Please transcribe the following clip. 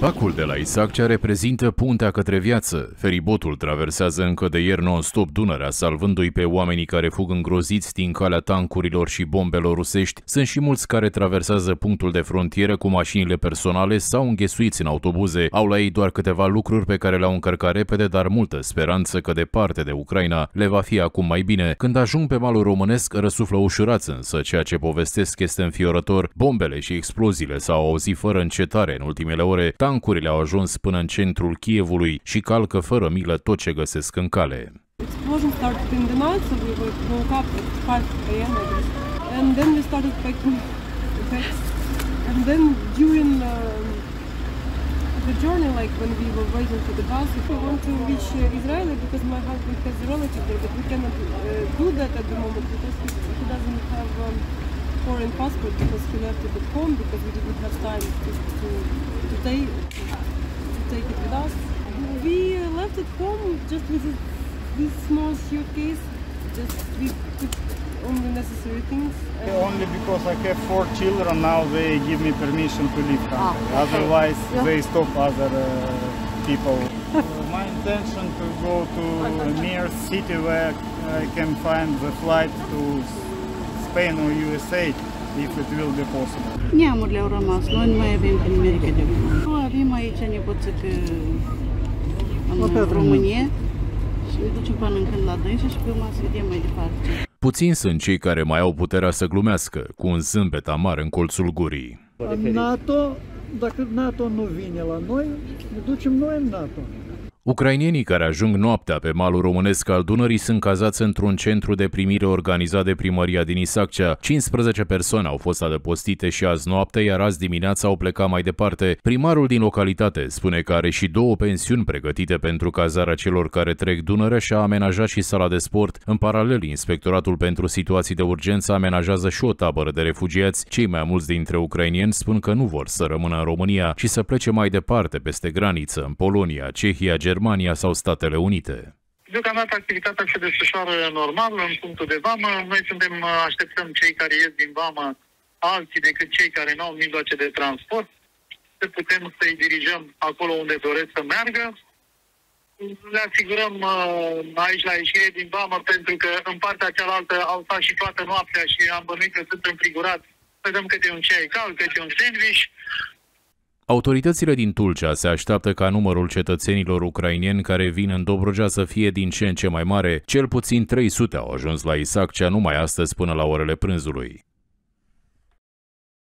Pacul de la Isaccea reprezintă puntea către viață. Feribotul traversează încă de ieri non-stop Dunărea, salvându-i pe oamenii care fug îngroziți din calea tancurilor și bombelor rusești. Sunt și mulți care traversează punctul de frontieră cu mașinile personale sau înghesuiți în autobuze. Au la ei doar câteva lucruri pe care le-au încărcat repede, dar multă speranță că departe de Ucraina le va fi acum mai bine. Când ajung pe malul românesc, răsuflă ușurați însă, ceea ce povestesc este înfiorător. Bombele și exploziile s-au auzit fără încetare în ultimele ore. Tancurile au ajuns până în centrul Kievului și calcă fără milă tot ce găsesc în cale. Explosion started in the night, so we woke up at 5 a.m. I guess. And then we started packing the bags. And then during uh, the journey, like when we were waiting for the bus, we want to reach uh, Israel because my husband has a relative there, but we cannot uh, do that at the moment because he, he doesn't have um, foreign passport because he left it at home because we didn't have time to, to, to, take, to take it with us. We left at home just with this, this small suitcase, just we took only necessary things. Only because I have four children now, they give me permission to leave country. Otherwise, Yeah. they stop other uh, people. My intention to go to a near city where I can find the flight to Spain or USA, if it will be possible. Neamurile au rămas, noi nu mai avem pe nimeni de acum. Nu avem aici nepoțică în România și ne ducem până în când la dânsi și pe urmă să vedem mai departe. Puțini sunt cei care mai au puterea să glumească, cu un zâmbet amar în colțul gurii. NATO, dacă NATO nu vine la noi, ne ducem noi în NATO. Ucrainienii care ajung noaptea pe malul românesc al Dunării sunt cazați într-un centru de primire organizat de primăria din Isaccea. 15 persoane au fost adăpostite și azi noapte, iar azi dimineața au plecat mai departe. Primarul din localitate spune că are și două pensiuni pregătite pentru cazarea celor care trec Dunărea și a amenajat și sala de sport. În paralel, Inspectoratul pentru Situații de Urgență amenajează și o tabără de refugiați. Cei mai mulți dintre ucrainieni spun că nu vor să rămână în România, ci să plece mai departe peste graniță, în Polonia, Cehia, Germania sau Statele Unite. Deocamdată activitatea se desfășoară normal în punctul de vamă. Noi suntem, așteptăm cei care ies din vamă, alții decât cei care nu au mijloace de transport, să putem să-i dirijăm acolo unde doresc să meargă. Le asigurăm uh, aici la ieșire din vamă pentru că în partea cealaltă au stat și toată noaptea și am bănuit că sunt înfrigurați. Să dăm câte un ceai cald, câte un sandwich Autoritățile din Tulcea se așteaptă ca numărul cetățenilor ucrainieni care vin în Dobrogea să fie din ce în ce mai mare. Cel puțin 300 au ajuns la Isaccea numai astăzi până la orele prânzului.